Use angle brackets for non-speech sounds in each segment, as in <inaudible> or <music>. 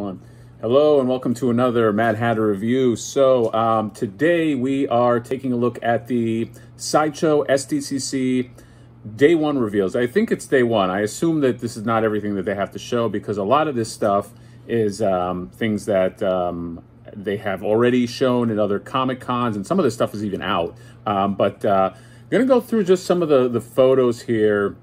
Hello and welcome to another Mad Hatter review. So um, today we are taking a look at the Sideshow SDCC day one reveals. I think it's day one. I assume that this is not everything that they have to show because a lot of this stuff is um, things that um, they have already shown in other Comic Cons and some of this stuff is even out. Um, but uh, I'm going to go through just some of the, the photos here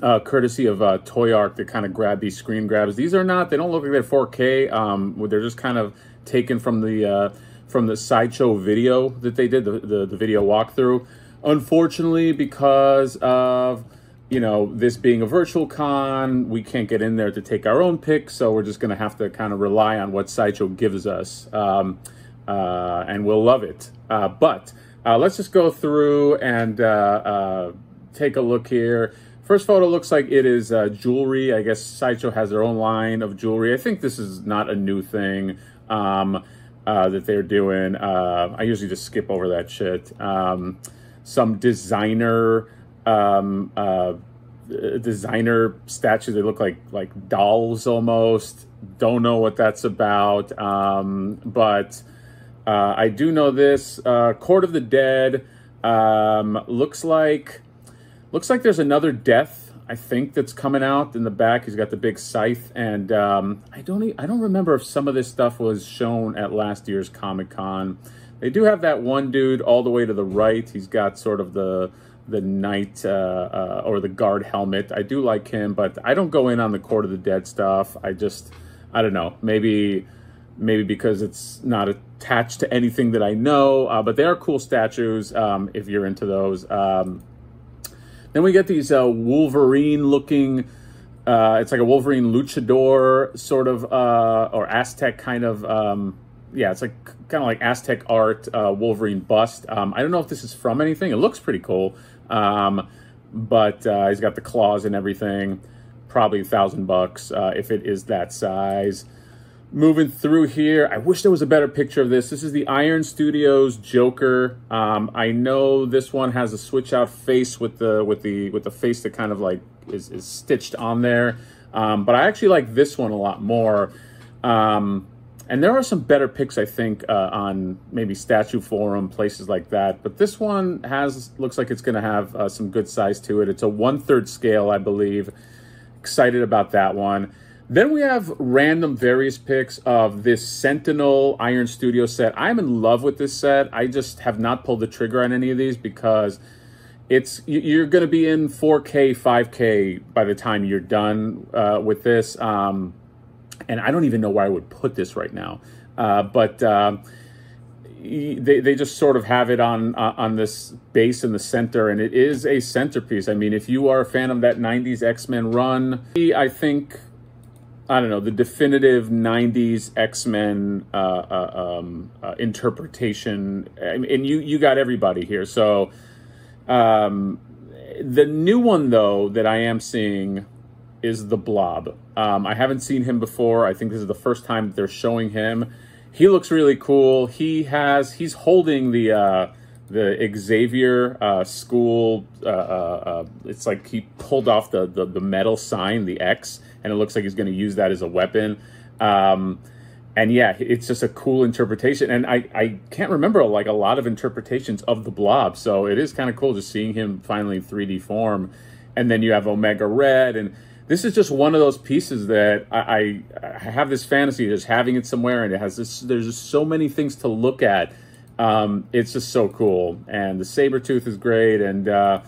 uh, courtesy of uh, ToyArk that kind of grab these screen grabs. These are not; they don't look like they're 4K. Um, they're just kind of taken from the uh, from the sideshow video that they did, the, the, the video walkthrough. Unfortunately, because of you know this being a virtual con, we can't get in there to take our own picks, so we're just going to have to kind of rely on what sideshow gives us, um, uh, and we'll love it. Uh, but uh, let's just go through and uh, take a look here. First photo looks like it is uh, jewelry. I guess Sideshow has their own line of jewelry. I think this is not a new thing um, uh, that they're doing. Uh, I usually just skip over that shit. Um, some designer um, uh, designer statues. They look like like dolls almost. Don't know what that's about. Um, but uh, I do know this. Uh, Court of the Dead um, looks like Looks like there's another death, I think, that's coming out in the back. He's got the big scythe, and um, I don't I don't remember if some of this stuff was shown at last year's Comic Con. They do have that one dude all the way to the right. He's got sort of the the knight uh, uh, or the guard helmet. I do like him, but I don't go in on the Court of the Dead stuff. I just I don't know. Maybe maybe because it's not attached to anything that I know. Uh, but they are cool statues um, if you're into those. Um, then we get these uh, Wolverine looking, uh, it's like a Wolverine luchador sort of, uh, or Aztec kind of, um, yeah, it's like kind of like Aztec art uh, Wolverine bust. Um, I don't know if this is from anything. It looks pretty cool. Um, but uh, he's got the claws and everything. Probably a thousand bucks uh, if it is that size moving through here. I wish there was a better picture of this. This is the Iron Studios Joker. Um, I know this one has a switch out face with the with the with the face that kind of like is, is stitched on there. Um, but I actually like this one a lot more. Um, and there are some better picks, I think, uh, on maybe Statue Forum, places like that. But this one has looks like it's going to have uh, some good size to it. It's a one third scale, I believe. Excited about that one. Then we have random various picks of this Sentinel Iron Studio set. I'm in love with this set. I just have not pulled the trigger on any of these because it's you're going to be in 4K, 5K by the time you're done uh, with this. Um, and I don't even know where I would put this right now. Uh, but uh, they, they just sort of have it on uh, on this base in the center, and it is a centerpiece. I mean, if you are a fan of that 90s X-Men run, I think I don't know, the definitive 90s X Men uh, uh, um, uh, interpretation. And you, you got everybody here. So um, the new one, though, that I am seeing is the Blob. Um, I haven't seen him before. I think this is the first time that they're showing him. He looks really cool. He has, he's holding the, uh, the Xavier uh, school. Uh, it's like he pulled off the, the, the metal sign, the X, and it looks like he's going to use that as a weapon. Um, and yeah, it's just a cool interpretation. And I, I can't remember like a lot of interpretations of the blob. So it is kind of cool just seeing him finally in 3D form. And then you have Omega Red. And this is just one of those pieces that I, I, have this fantasy just having it somewhere. And it has this, there's just so many things to look at. Um, it's just so cool. And the Sabretooth is great. And uh,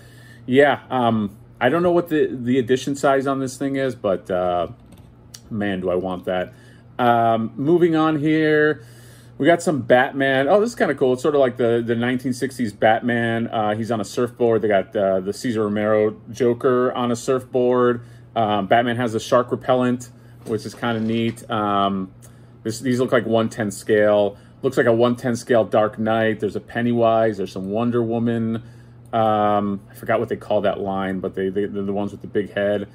yeah, um, I don't know what the, the edition size on this thing is, but uh, man, do I want that. Um, moving on here, we got some Batman. Oh, this is kind of cool. It's sort of like the, the 1960s Batman. Uh, he's on a surfboard. They got uh, the Cesar Romero Joker on a surfboard. Um, Batman has a shark repellent, which is kind of neat. Um, this, these look like 110 scale. Looks like a 110 scale Dark Knight. There's a Pennywise. There's some Wonder Woman. Um, I forgot what they call that line, but they, they, they're the ones with the big head.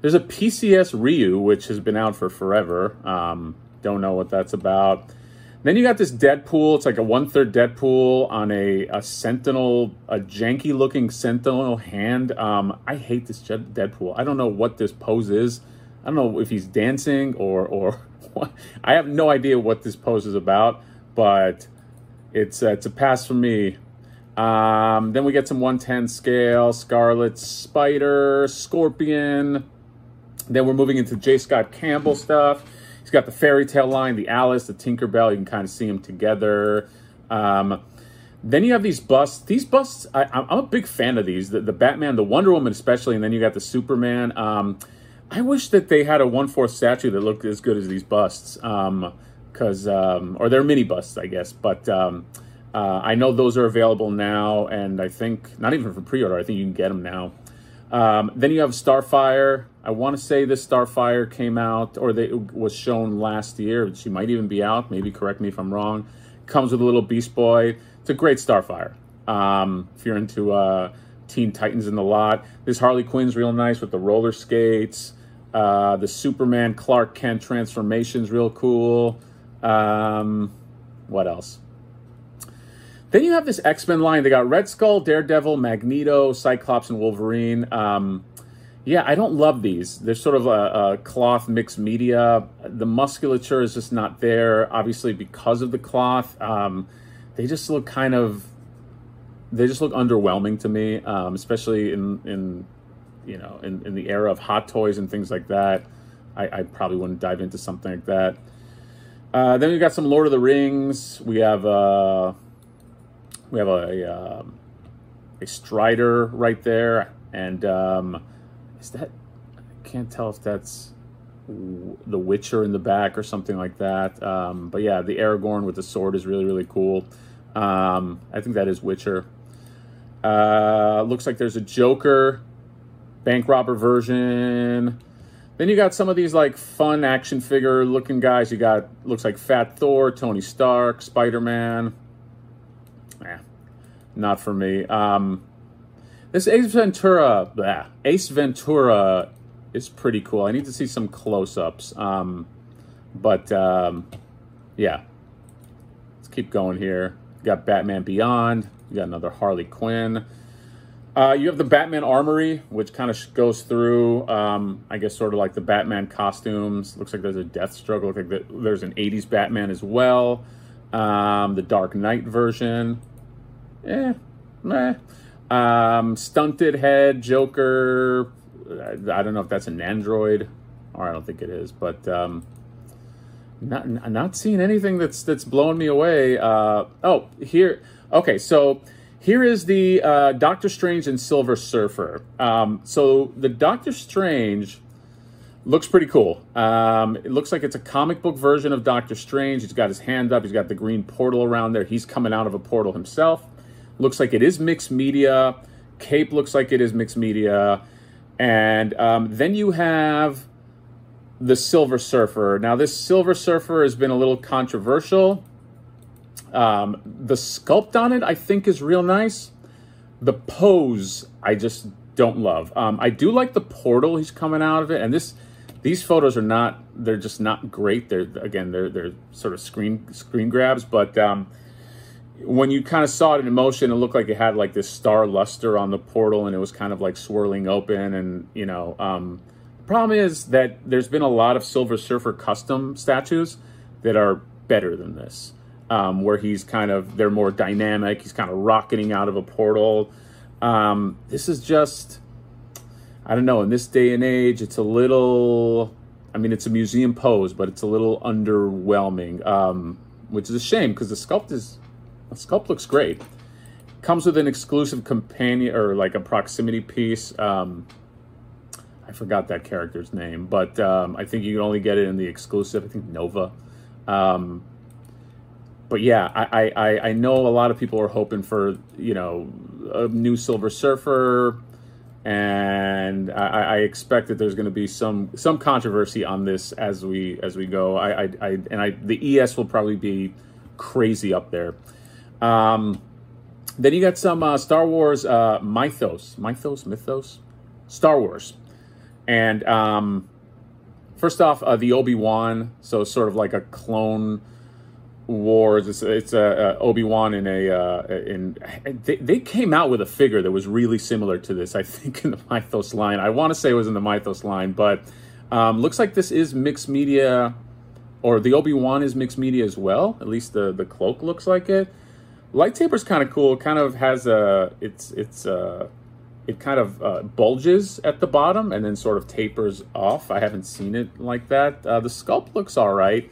There's a PCS Ryu, which has been out for forever. Um, don't know what that's about. Then you got this Deadpool. It's like a one-third Deadpool on a, a Sentinel, a janky-looking Sentinel hand. Um, I hate this Deadpool. I don't know what this pose is. I don't know if he's dancing or or <laughs> I have no idea what this pose is about, but it's uh, it's a pass for me. Um, then we get some 110 scale, Scarlet Spider, Scorpion. Then we're moving into J. Scott Campbell stuff. He's got the fairy tale line, the Alice, the Tinkerbell. You can kind of see them together. Um, then you have these busts. These busts, I, am a big fan of these. The, the, Batman, the Wonder Woman especially, and then you got the Superman. Um, I wish that they had a one-fourth statue that looked as good as these busts. Because, um, um, or they're mini busts, I guess. But um, uh, I know those are available now, and I think, not even for pre-order, I think you can get them now. Um, then you have Starfire. I want to say this Starfire came out, or they, was shown last year. She might even be out. Maybe correct me if I'm wrong. Comes with a little Beast Boy. It's a great Starfire. Um, if you're into uh, Teen Titans in the lot, this Harley Quinn's real nice with the roller skates. Uh, the Superman Clark Kent transformation's real cool. Um, what else? Then you have this X Men line. They got Red Skull, Daredevil, Magneto, Cyclops, and Wolverine. Um, yeah, I don't love these. They're sort of a, a, cloth mixed media. The musculature is just not there, obviously, because of the cloth. Um, they just look kind of. They just look underwhelming to me, um, especially in, in, you know, in, in the era of hot toys and things like that. I, I probably wouldn't dive into something like that. Uh, then we got some Lord of the Rings. We have uh, we have a um, a Strider right there, and um, is that? I can't tell if that's the Witcher in the back or something like that. Um, but yeah, the Aragorn with the sword is really really cool. Um, I think that is Witcher. Uh, looks like there's a Joker bank robber version. Then you got some of these like fun action figure looking guys. You got looks like Fat Thor, Tony Stark, Spider Man not for me. Um, this Ace Ventura, bleh, Ace Ventura is pretty cool. I need to see some close-ups. Um, but um, yeah, let's keep going here. You got Batman Beyond. You got another Harley Quinn. Uh, you have the Batman Armory, which kind of goes through, um, I guess, sort of like the Batman costumes. Looks like there's a Deathstroke. Looks like there's an 80s Batman as well. Um, the Dark Knight version eh, meh. Um, stunted head, Joker. I don't know if that's an Android, or I don't think it is, but um, not not seeing anything that's that's blowing me away. Uh, oh, here. Okay, so here is the uh, Doctor Strange and Silver Surfer. Um, so the Doctor Strange looks pretty cool. Um, it looks like it's a comic book version of Doctor Strange. He's got his hand up. He's got the green portal around there. He's coming out of a portal himself. Looks like it is mixed media. Cape looks like it is mixed media. And um, then you have the Silver Surfer. Now, this Silver Surfer has been a little controversial. Um, the sculpt on it, I think, is real nice. The pose, I just don't love. Um, I do like the portal he's coming out of it, and this these photos are not they're just not great. They're again they're they're sort of screen screen grabs, but um, when you kind of saw it in motion, it looked like it had like this star luster on the portal and it was kind of like swirling open. And, you know, um, the problem is that there's been a lot of Silver Surfer custom statues that are better than this, um, where he's kind of, they're more dynamic. He's kind of rocketing out of a portal. Um, this is just, I don't know, in this day and age, it's a little, I mean, it's a museum pose, but it's a little underwhelming, um, which is a shame because the sculpt is the sculpt looks great. Comes with an exclusive companion or like a proximity piece. Um, I forgot that character's name, but um, I think you can only get it in the exclusive. I think Nova. Um, but yeah, I, I, I know a lot of people are hoping for you know a new Silver Surfer, and I, I expect that there's going to be some some controversy on this as we as we go. I, I, I and I the ES will probably be crazy up there. Um, then you got some uh, Star Wars uh, mythos, mythos, mythos, Star Wars, and um, first off, uh, the Obi Wan, so sort of like a clone wars. It's, it's a, a Obi Wan in a uh, in they, they came out with a figure that was really similar to this. I think in the Mythos line. I want to say it was in the Mythos line, but um, looks like this is mixed media or the Obi-Wan is mixed media as well. At least the, the cloak looks like it. Lightsaber's kind of cool. It Kind of has a, it's, it's, uh, it kind of uh, bulges at the bottom and then sort of tapers off. I haven't seen it like that. Uh, the sculpt looks all right.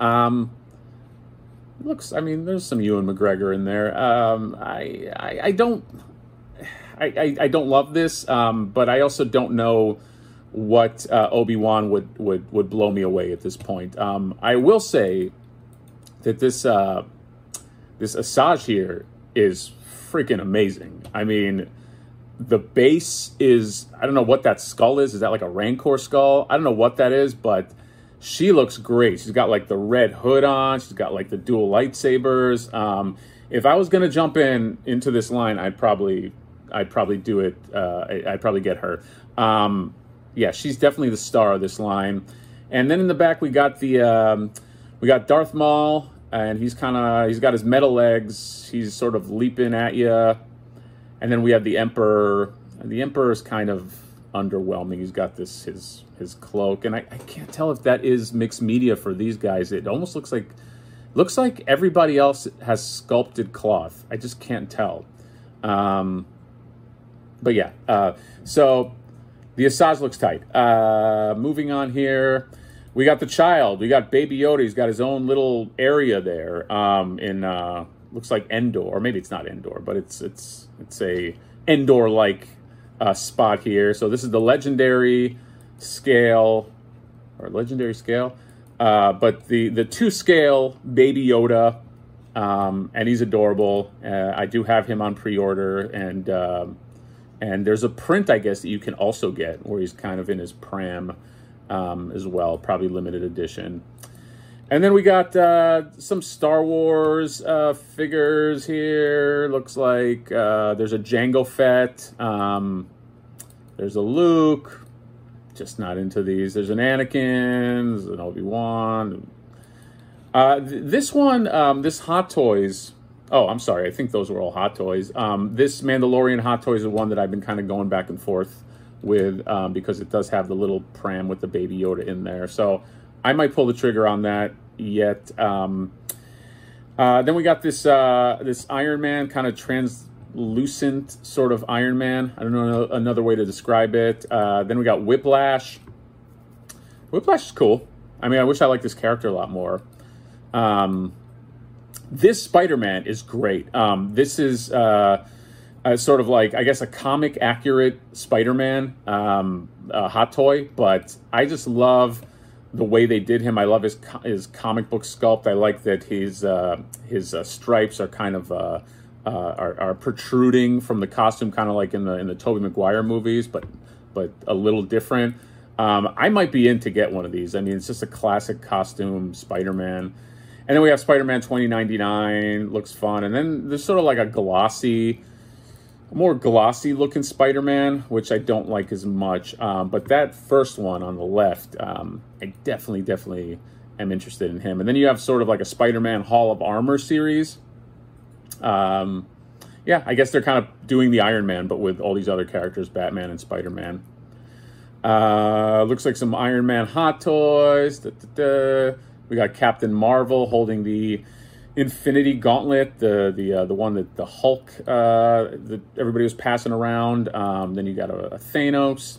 Um, looks, I mean, there's some Ewan McGregor in there. Um, I, I, I don't, I, I, I, don't love this, um, but I also don't know what uh, Obi Wan would, would would blow me away at this point. Um, I will say that this uh, this Asajj here is freaking amazing. I mean, the base is I don't know what that skull is. Is that like a Rancor skull? I don't know what that is, but she looks great. She's got like the red hood on. She's got like the dual lightsabers. Um, if I was gonna jump in into this line, I'd probably I'd probably do it. Uh, I'd probably get her. Um, yeah, she's definitely the star of this line. And then in the back we got the um, we got Darth Maul, and he's kind of he's got his metal legs. He's sort of leaping at you. And then we have the Emperor. And the Emperor is kind of underwhelming. He's got this his his cloak, and I, I can't tell if that is mixed media for these guys. It almost looks like looks like everybody else has sculpted cloth. I just can't tell. Um, but yeah, uh, so the Asajj looks tight. Uh, moving on here, we got the child. We got Baby Yoda. He's got his own little area there um, in uh, looks like Endor, or maybe it's not Endor, but it's it's it's a Endor like uh, spot here. So this is the legendary scale or legendary scale, uh, but the the two scale Baby Yoda, um, and he's adorable. Uh, I do have him on pre order, and um, and there's a print I guess that you can also get where he's kind of in his pram um, as well, probably limited edition. And then we got uh, some Star Wars uh, figures here. Looks like uh, there's a Jango Fett. Um, there's a Luke. Just not into these. There's an Anakin. There's an Obi Wan. Uh, th this one, um, this Hot Toys. Oh, I'm sorry. I think those were all Hot Toys. Um, this Mandalorian Hot Toys is one that I've been kind of going back and forth with um, because it does have the little pram with the Baby Yoda in there. So I might pull the trigger on that yet. Um, uh, then we got this uh, this Iron Man kind of translucent sort of Iron Man. I don't know another way to describe it. Uh, then we got Whiplash. Whiplash is cool. I mean, I wish I liked this character a lot more. Um, this Spider-Man is great. Um, this is uh, sort of like, I guess, a comic accurate Spider-Man um, hot toy, but I just love the way they did him. I love his his comic book sculpt. I like that his uh, his uh, stripes are kind of uh, uh are, are, protruding from the costume, kind of like in the in the Tobey Maguire movies, but but a little different. Um, I might be in to get one of these. I mean, it's just a classic costume Spider-Man. And then we have Spider-Man 2099, looks fun. And then there's sort of like a glossy more glossy looking Spider-Man, which I don't like as much. Um, but that first one on the left, um, I definitely, definitely am interested in him. And then you have sort of like a Spider-Man Hall of Armor series. Um, yeah, I guess they're kind of doing the Iron Man, but with all these other characters, Batman and Spider-Man. Uh, looks like some Iron Man hot toys. Da, da, da. We got Captain Marvel holding the Infinity Gauntlet, the the uh, the one that the Hulk uh, that everybody was passing around. Um, then you got a, a, Thanos,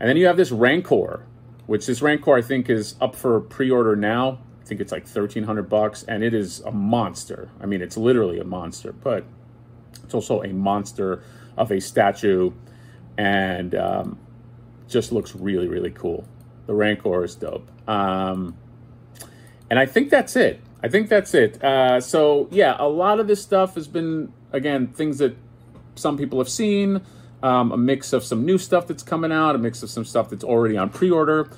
and then you have this Rancor, which this Rancor I think is up for pre-order now. I think it's like thirteen hundred bucks, and it is a monster. I mean, it's literally a monster, but it's also a monster of a statue, and um, just looks really really cool. The Rancor is dope. Um, and I think that's it. I think that's it. Uh, so yeah, a lot of this stuff has been again things that some people have seen. Um, a mix of some new stuff that's coming out, a mix of some stuff that's already on pre-order.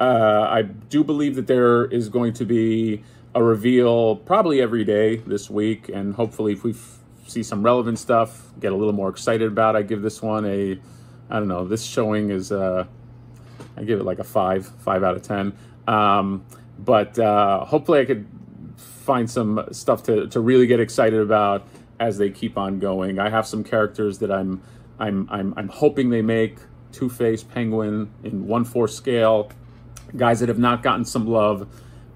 Uh, I do believe that there is going to be a reveal probably every day this week, and hopefully, if we see some relevant stuff, get a little more excited about. I give this one a, I don't know, this showing is, uh, I give it like a five, five out of ten. Um, but uh, hopefully, I could find some stuff to, to really get excited about as they keep on going. I have some characters that I'm I'm I'm, I'm hoping they make Two Face, Penguin in one four scale, guys that have not gotten some love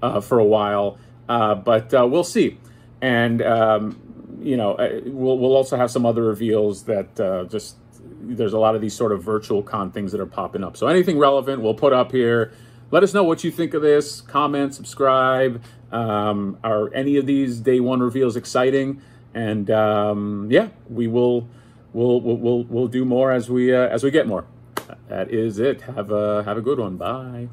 uh, for a while, uh, but uh, we'll see. And um, you know, we'll we'll also have some other reveals that uh, just there's a lot of these sort of virtual con things that are popping up. So anything relevant, we'll put up here. Let us know what you think of this. Comment, subscribe. Um, are any of these day one reveals exciting? And um, yeah, we will we'll we'll we'll, we'll do more as we uh, as we get more. That is it. Have a have a good one. Bye.